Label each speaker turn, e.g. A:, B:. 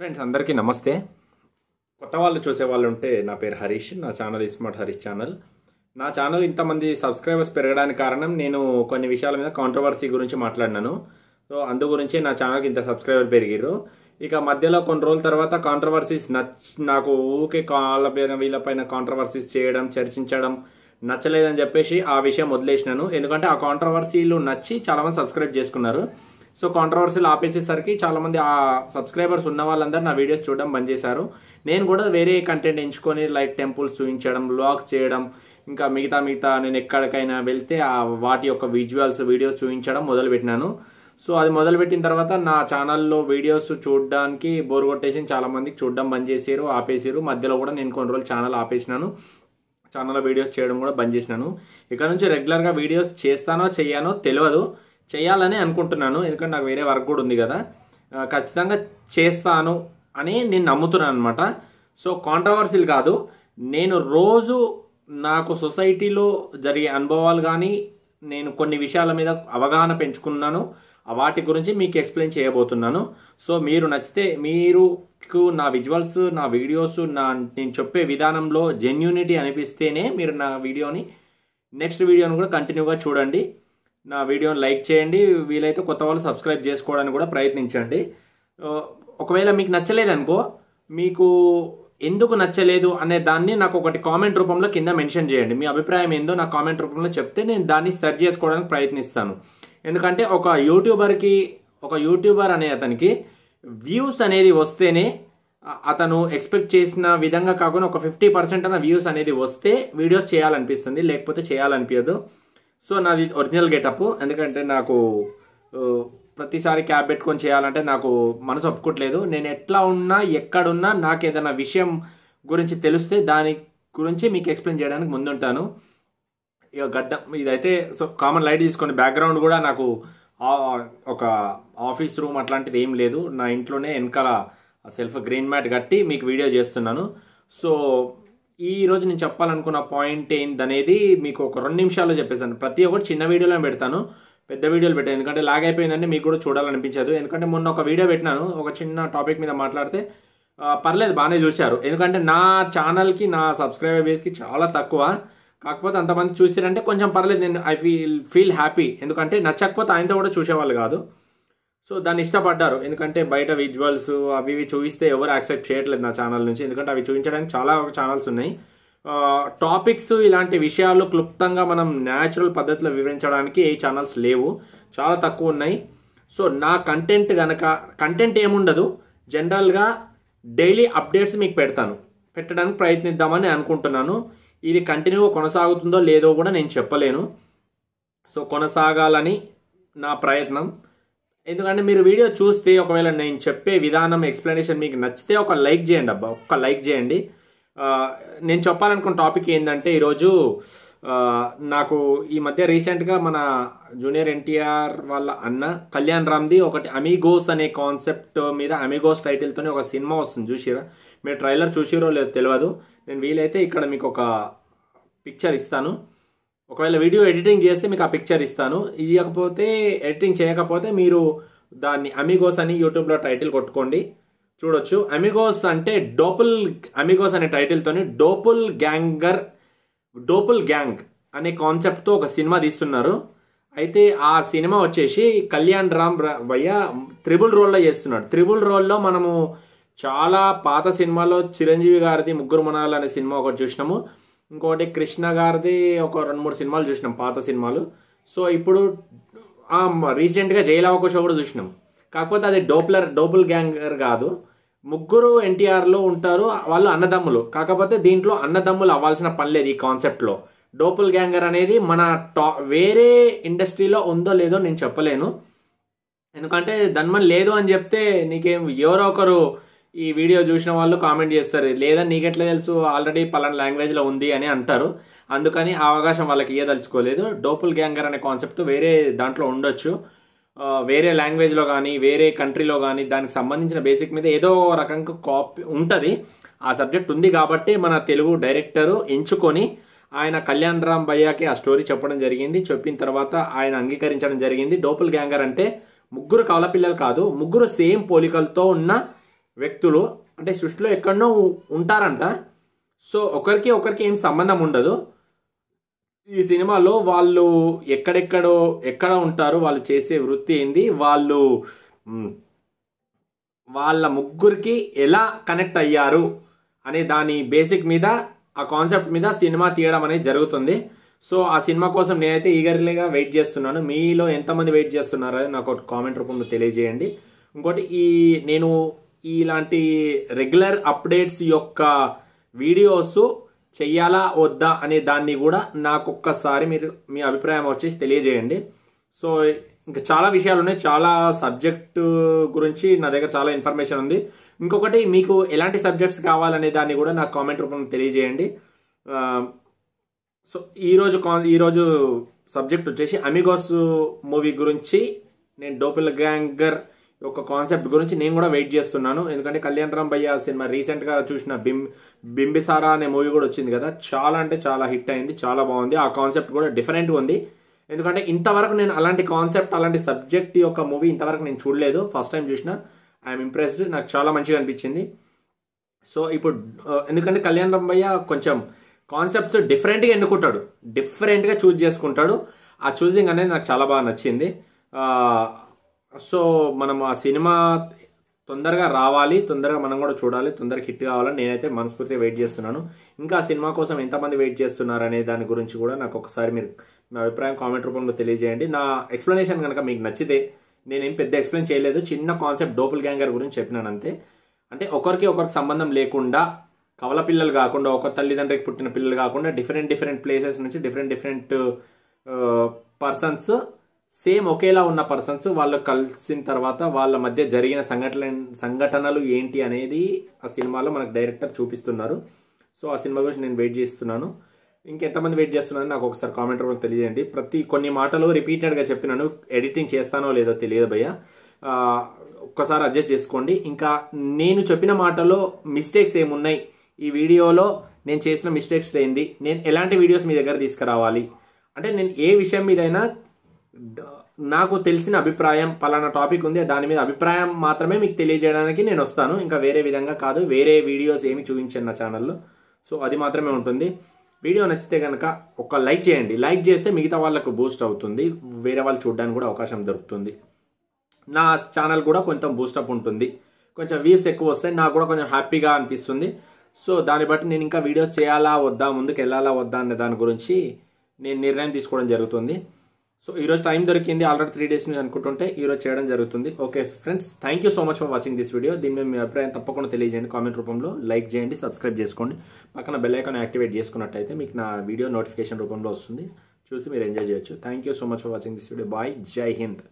A: Friends అందరికీ నమస్తే. కొత్త వాళ్ళు చూసే వాళ్ళు ఉంటే నా పేరు హరీష్ నా ఛానల్ స్మార్ట్ హరీష్ ఛానల్. నా ఛానల్ ఇంతమంది సబ్స్క్రైబర్స్ పెరగడానికి కారణం నేను కొన్ని విషయాల మీద కాంట్రవర్సీ గురించి మాట్లాడినాను. సో అందు గురించి నా ఛానల్కి ఇంత సబ్స్క్రైబర్ పెరిగిర్రు. ఇక మధ్యలో కొన్ని రోజుల తర్వాత కాంట్రవర్సీస్ నచ్ నాకు ఊకే కాళ్ళ పైన వీళ్ళపైన కాంట్రవర్సీస్ చేయడం చర్చించడం నచ్చలేదని చెప్పేసి ఆ విషయం వదిలేసినాను. ఎందుకంటే ఆ కాంట్రవర్సీలు నచ్చి చాలామంది సబ్స్క్రైబ్ చేసుకున్నారు. సో కాంట్రవర్సీలు ఆపేసేసరికి చాలా మంది ఆ సబ్స్క్రైబర్స్ ఉన్న వాళ్ళందరూ నా వీడియోస్ చూడడం బంద్ చేశారు. నేను కూడా వేరే కంటెంట్ ఎంచుకొని లైక్ టెంపుల్స్ చూపించడం బ్లాగ్స్ చేయడం ఇంకా మిగతా మిగతా నేను ఎక్కడికైనా వెళ్తే ఆ వాటి యొక్క విజువల్స్ వీడియోస్ చూపించడం మొదలుపెట్టినాను. సో అది మొదలుపెట్టిన తర్వాత నా ఛానల్లో వీడియోస్ చూడడానికి బోర్ కొట్టేసి చాలా మందికి చూడడం బంద్ చేసారు ఆపేసారు మధ్యలో కూడా నేను కొన్ని రోజులు ఛానల్ ఆపేసినాను. ఛానల్లో వీడియోస్ చేయడం కూడా బంద్ చేసినాను. ఇక్కడ నుంచి రెగ్యులర్గా వీడియోస్ చేస్తానో చెయ్యానో తెలియదు. చేయాలని అనుకుంటున్నాను. ఎందుకంటే నాకు వేరే వర్క్ కూడా ఉంది కదా. ఖచ్చితంగా చేస్తాను అని నేను నమ్ముతున్నాను అనమాట సో కాంట్రవర్సీలు కాదు. నేను రోజు నాకు సొసైటీలో జరిగే అనుభవాలు కానీ నేను కొన్ని విషయాల మీద అవగాహన పెంచుకున్నాను. వాటి గురించి మీకు ఎక్స్ప్లెయిన్ చేయబోతున్నాను. సో మీరు నచ్చితే మీరు నా విజువల్స్ నా వీడియోస్ నా నేను చెప్పే విధానంలో జెన్యూనిటీ అనిపిస్తేనే మీరు నా వీడియోని నెక్స్ట్ వీడియోని కూడా కంటిన్యూగా చూడండి. నా వీడియోని లైక్ చేయండి. వీలైతే కొత్త వాళ్ళు సబ్స్క్రైబ్ చేసుకోవడానికి కూడా ప్రయత్నించండి. ఒకవేళ మీకు నచ్చలేదు అనుకో మీకు ఎందుకు నచ్చలేదు అనే దాన్ని నాకు ఒకటి కామెంట్ రూపంలో కింద మెన్షన్ చేయండి. మీ అభిప్రాయం ఏందో నా కామెంట్ రూపంలో చెప్తే నేను దాన్ని సెర్చ్ చేసుకోవడానికి ప్రయత్నిస్తాను. ఎందుకంటే ఒక యూట్యూబర్కి ఒక యూట్యూబర్ అనే అతనికి వ్యూస్ అనేది వస్తేనే అతను ఎక్స్పెక్ట్ చేసిన విధంగా కాకుండా ఒక ఫిఫ్టీ పర్సెంట్ అన్న వ్యూస్ అనేది వస్తే వీడియోస్ చేయాలనిపిస్తుంది. లేకపోతే చేయాలనిపించదు సో నాది ఒరిజినల్ గెటప్ ఎందుకంటే నాకు ప్రతిసారి క్యాబ్ పెట్టుకొని చేయాలంటే నాకు మనసు ఒప్పుకోవట్లేదు నేను ఎట్లా ఉన్నా ఎక్కడున్నా నాకు ఏదైనా విషయం గురించి తెలిస్తే దాని గురించి మీకు ఎక్స్ప్లెయిన్ చేయడానికి ముందుంటాను. ఇక గడ్డం ఇదైతే సో కామన్ లైట్ తీసుకొని బ్యాక్గ్రౌండ్ కూడా నాకు ఆ- ఒక ఆఫీస్ రూమ్ అట్లాంటిది ఏం లేదు. నా ఇంట్లోనే వెనకాల సెల్ఫ్ గ్రీన్ మ్యాట్ కట్టి మీకు వీడియో చేస్తున్నాను. సో ఈ రోజు నేను చెప్పాలనుకున్న పాయింట్ ఏందనేది మీకు ఒక రెండు నిమిషాల్లో చెప్పేస్తాను. ప్రతి ఒక్కటి చిన్న వీడియోలో పెడతాను. పెద్ద వీడియోలు పెట్టాను. ఎందుకంటే లాగ్ అయిపోయిందంటే మీకు కూడా చూడాలనిపించదు. ఎందుకంటే మొన్న ఒక వీడియో పెట్టినాను. ఒక చిన్న టాపిక్ మీద మాట్లాడితే పర్లేదు బాగానే చూశారు. ఎందుకంటే నా ఛానల్కి నా సబ్స్క్రైబర్ బేస్కి చాలా తక్కువ. కాకపోతే అంతమంది చూసారంటే కొంచెం పర్లేదు. నేను ఐ ఫీల్ ఫీల్ హ్యాపీ ఎందుకంటే నచ్చకపోతే ఆయనతో కూడా చూసేవాళ్ళు కాదు. సో దాన్ని ఇష్టపడ్డారు. ఎందుకంటే బయట విజువల్స్ అవి ఇవి చూపిస్తే ఎవరు యాక్సెప్ట్ చేయట్లేదు నా ఛానల్ నుంచి. ఎందుకంటే అవి చూపించడానికి చాలా ఛానల్స్ ఉన్నాయి. టాపిక్స్ ఇలాంటి విషయాలు క్లుప్తంగా మనం న్యాచురల్ పద్ధతిలో వివరించడానికి ఏ ఛానల్స్ లేవు. చాలా తక్కువ ఉన్నాయి. సో నా కంటెంట్ కనుక కంటెంట్ ఏముండదు. జనరల్గా డైలీ అప్డేట్స్ మీకు పెడతాను. పెట్టడానికి ప్రయత్నిద్దామని అనుకుంటున్నాను. ఇది కంటిన్యూగా కొనసాగుతుందో లేదో కూడా నేను చెప్పలేను. సో కొనసాగాలని నా ప్రయత్నం. ఎందుకంటే మీరు వీడియో చూస్తే ఒకవేళ నేను చెప్పే విధానం ఎక్స్ప్లెనేషన్ మీకు నచ్చితే ఒక లైక్ చేయండి అబ్బా. ఒక్క లైక్ చేయండి. నేను చెప్పాలనుకున్న టాపిక్ ఏంటంటే ఈరోజు నాకు ఈ మధ్య రీసెంట్గా మన జూనియర్ ఎన్టీఆర్ వాళ్ళ అన్న కళ్యాణ్ రామ్ది ఒకటి అమిగోస్ అనే కాన్సెప్ట్ మీద అమిగోస్ టైటిల్తోనే ఒక సినిమా వస్తుంది. చూసిరా? మీరు ట్రైలర్ చూసిరో లేదో తెలియదు నేను వీలైతే ఇక్కడ మీకు ఒక పిక్చర్ ఇస్తాను. ఒకవేళ వీడియో ఎడిటింగ్ చేస్తే మీకు ఆ పిక్చర్ ఇస్తాను. ఇవ్వకపోతే ఎడిటింగ్ చేయకపోతే మీరు దాన్ని అమిగోస్ అని యూట్యూబ్లో టైటిల్ కొట్టుకోండి. చూడొచ్చు. అమిగోస్ అంటే డోపుల్ అమిగోస్ అనే టైటిల్తోని డోపుల్ గ్యాంగర్ డోపుల్ గ్యాంగ్ అనే కాన్సెప్ట్తో ఒక సినిమా తీస్తున్నారు. అయితే ఆ సినిమా వచ్చేసి కళ్యాణ్ రామ్ ర- భయ్య త్రిబుల్ రోల్లో చేస్తున్నాడు. త్రిబుల్ రోల్లో మనము చాలా పాత సినిమాలో చిరంజీవి గారిది ముగ్గురు మనాలు అనే సినిమా ఒకటి చూసినాము. ఇంకోటి కృష్ణ గారిది ఒక రెండు మూడు సినిమాలు చూసినాం పాత సినిమాలు. సో ఇప్పుడు రీసెంట్గా జైలవకుశ కూడా చూసినాం. కాకపోతే అది డోప్లర్ డోపుల్ గ్యాంగర్ కాదు. ముగ్గురు ఎన్టీఆర్లో ఉంటారు వాళ్ళు అన్నదమ్ములు. కాకపోతే దీంట్లో అన్నదమ్ములు అవ్వాల్సిన పని లేదు ఈ కాన్సెప్ట్లో డోపుల్ గ్యాంగర్ అనేది మన టా వేరే ఇండస్ట్రీలో ఉందో లేదో నేను చెప్పలేను. ఎందుకంటే ధన్మన్ లేదు అని చెప్తే నీకేం ఎవరో ఒకరు ఈ వీడియో చూసిన వాళ్ళు కామెంట్ చేస్తారు లేదా నీకెట్లా తెలుసు ఆల్రెడీ పలానా లాంగ్వేజ్లో ఉంది అని అంటారు. అందుకని ఆ అవకాశం వాళ్ళకి ఇయ్యదలుచుకోలేదు. డోపుల్ గ్యాంగర్ అనే కాన్సెప్ట్ వేరే దాంట్లో ఉండొచ్చు. వేరే లాంగ్వేజ్లో కానీ వేరే కంట్రీలో కానీ దానికి సంబంధించిన బేసిక్ మీద ఏదో రకంగా కాపీ ఉంటుంది. ఆ సబ్జెక్ట్ ఉంది కాబట్టి మన తెలుగు డైరెక్టర్ ఎంచుకొని ఆయన కళ్యాణ్ రామ్ భయ్యాకి ఆ స్టోరీ చెప్పడం జరిగింది. చెప్పిన తర్వాత ఆయన అంగీకరించడం జరిగింది. డోపుల్ గ్యాంగర్ అంటే ముగ్గురు కవల పిల్లలు కాదు ముగ్గురు సేమ్ పోలికలతో ఉన్న వ్యక్తులు అంటే సృష్టిలో ఎక్కడనో ఉంటారంట. సో ఒకరికి ఒకరికి ఏం సంబంధం ఉండదు. ఈ సినిమాలో వాళ్ళు ఎక్కడెక్కడో ఎక్కడ ఉంటారు వాళ్ళు చేసే వృత్తి ఏంది వాళ్ళు వాళ్ళ ముగ్గురికి ఎలా కనెక్ట్ అయ్యారు అనే దాని బేసిక్ మీద ఆ కాన్సెప్ట్ మీద సినిమా తీయడం అనేది జరుగుతుంది. సో ఆ సినిమా కోసం నేనైతే ఈగర్లీగా వెయిట్ చేస్తున్నాను. మీలో ఎంతమంది వెయిట్ చేస్తున్నారో నాకు ఒక కామెంట్ రూపంలో తెలియజేయండి. ఇంకోటి ఈ నేను ఇలాంటి రెగ్యులర్ అప్డేట్స్ యొక్క వీడియోస్ చెయ్యాలా వద్దా అనే దాన్ని కూడా నాకు ఒక్కసారి మీరు మీ అభిప్రాయం వచ్చేసి తెలియజేయండి. సో ఇంకా చాలా విషయాలు ఉన్నాయి చాలా సబ్జెక్ట్ గురించి నా దగ్గర చాలా ఇన్ఫర్మేషన్ ఉంది. ఇంకొకటి మీకు ఎలాంటి సబ్జెక్ట్స్ కావాలనే దాన్ని కూడా నాకు కామెంట్ రూపంలో తెలియజేయండి. సో ఈరోజు కా- ఈరోజు సబ్జెక్ట్ వచ్చేసి అమిగోస్ మూవీ గురించి. నేను డోపిల్ గ్యాంగర్ యొక్క కాన్సెప్ట్ గురించి నేను కూడా వెయిట్ చేస్తున్నాను. ఎందుకంటే కళ్యాణ్ రామ్ భయ్య సినిమా రీసెంట్గా చూసిన బిం బింబిసారా అనే మూవీ కూడా వచ్చింది కదా. చాలా అంటే చాలా హిట్ అయింది చాలా బాగుంది. ఆ కాన్సెప్ట్ కూడా డిఫరెంట్ ఉంది. ఎందుకంటే ఇంతవరకు నేను అలాంటి కాన్సెప్ట్ అలాంటి సబ్జెక్ట్ యొక్క మూవీ ఇంతవరకు నేను చూడలేదు. ఫస్ట్ టైం చూసిన. ఐఎమ్ ఇంప్రెస్డ్ నాకు చాలా మంచిగా అనిపించింది. సో ఇప్పుడు uh, ఎందుకంటే కళ్యాణ్ రంభయ్య కొంచెం కాన్సెప్ట్స్ డిఫరెంట్గా ఎన్నుకుంటాడు. డిఫరెంట్గా చూజ్ చేసుకుంటాడు. ఆ చూజింగ్ అనేది నాకు చాలా బాగా నచ్చింది. Uh, సో మనం ఆ సినిమా తొందరగా రావాలి తొందరగా మనం కూడా చూడాలి తొందరగా హిట్ కావాలని నేనైతే మనస్ఫూర్తిగా వెయిట్ చేస్తున్నాను. ఇంకా ఆ సినిమా కోసం ఎంతమంది వెయిట్ చేస్తున్నారు అనే దాని గురించి కూడా నాకు ఒకసారి మీరు మీ అభిప్రాయం కామెంట్ రూపంలో తెలియజేయండి. నా ఎక్స్ప్లెనేషన్ కనుక మీకు నచ్చితే నేనేం పెద్ద ఎక్స్ప్లెయిన్ చేయలేదు చిన్న కాన్సెప్ట్ డోపుల్ గ్యాంగర్ గురించి చెప్పినాను అంతే. అంటే ఒకరికి ఒకరికి సంబంధం లేకుండా కవల పిల్లలు కాకుండా ఒక తల్లిదండ్రికి పుట్టిన పిల్లలు కాకుండా డిఫరెంట్ డిఫరెంట్ ప్లేసెస్ నుంచి డిఫరెంట్ డిఫరెంట్ పర్సన్స్ సేమ్ ఒకేలా ఉన్న పర్సన్స్ వాళ్ళు కలిసిన తర్వాత వాళ్ళ మధ్య జరిగిన సంఘటన సంఘటనలు ఏంటి అనేది ఆ సినిమాలో మనకు డైరెక్టర్ చూపిస్తున్నారు. సో ఆ సినిమా గురించి నేను వెయిట్ చేస్తున్నాను. ఇంకెంతమంది వెయిట్ చేస్తున్నాను నాకు ఒకసారి కామెంట్ రూపంలో తెలియజేయండి. ప్రతి కొన్ని మాటలు రిపీటెడ్గా చెప్పినాను. ఎడిటింగ్ చేస్తానో లేదో తెలియదు భయ్య. ఒక్కసారి అడ్జస్ట్ చేసుకోండి. ఇంకా నేను చెప్పిన మాటలో మిస్టేక్స్ ఏమున్నాయి? ఈ వీడియోలో నేను చేసిన మిస్టేక్స్ ఏంది? నేను ఎలాంటి వీడియోస్ మీ దగ్గర తీసుకురావాలి? అంటే నేను ఏ విషయం మీదైనా నాకు తెలిసిన అభిప్రాయం పలానా టాపిక్ ఉంది దాని మీద అభిప్రాయం మాత్రమే మీకు తెలియజేయడానికి నేను వస్తాను. ఇంకా వేరే విధంగా కాదు వేరే వీడియోస్ ఏమి చూపించాను నా ఛానల్లో. సో అది మాత్రమే ఉంటుంది. వీడియో నచ్చితే కనుక ఒక లైక్ చేయండి. లైక్ చేస్తే మిగతా వాళ్ళకు బూస్ట్ అవుతుంది. వేరే వాళ్ళు చూడడానికి కూడా అవకాశం దొరుకుతుంది. నా ఛానల్ కూడా కొంచెం బూస్టప్ ఉంటుంది. కొంచెం వ్యూస్ ఎక్కువ వస్తాయి. నాకు కూడా కొంచెం హ్యాపీగా అనిపిస్తుంది. సో దాన్ని బట్టి నేను ఇంకా వీడియోస్ చేయాలా వద్దా ముందుకు వెళ్ళాలా వద్దా అనే దాని గురించి నేను నిర్ణయం తీసుకోవడం జరుగుతుంది. సో ఈరోజు టైం దొరికింది ఆల్రెడీ త్రీ డేస్ నుంచి అనుకుంటుంటే ఈరోజు చేయడం జరుగుతుంది. Okay friends thank you so much for watching this video దీని మీద మీ అభిప్రాయం తప్పకుండా తెలియజేయండి. కామెంట్ రూపంలో లైక్ చేయండి సబ్స్క్రైబ్ చేసుకోండి. పక్కన బెల్ ఐకాన్ యాక్టివేట్ చేసుకున్నట్టయితే మీకు నా వీడియో నోటిఫికేషన్ రూపంలో వస్తుంది. చూసి మీరు ఎంజాయ్ చేయొచ్చు. Thank you so much for watching this video bye జై హింద్